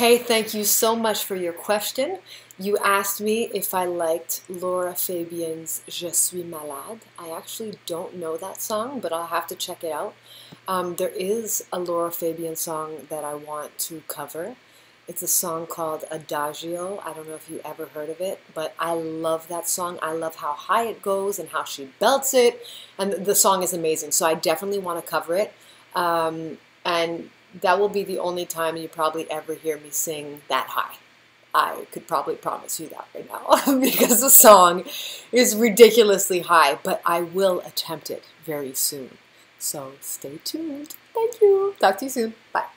Hey, thank you so much for your question. You asked me if I liked Lara Fabian's Je suis malade. I actually don't know that song, but I'll have to check it out. Um, there is a Lara Fabian song that I want to cover. It's a song called Adagio. I don't know if you ever heard of it, but I love that song. I love how high it goes and how she belts it, and the song is amazing. So I definitely want to cover it. Um, and that will be the only time you probably ever hear me sing that high. I could probably promise you that right now because the song is ridiculously high, but I will attempt it very soon. So stay tuned. Thank you. Talk to you soon. Bye.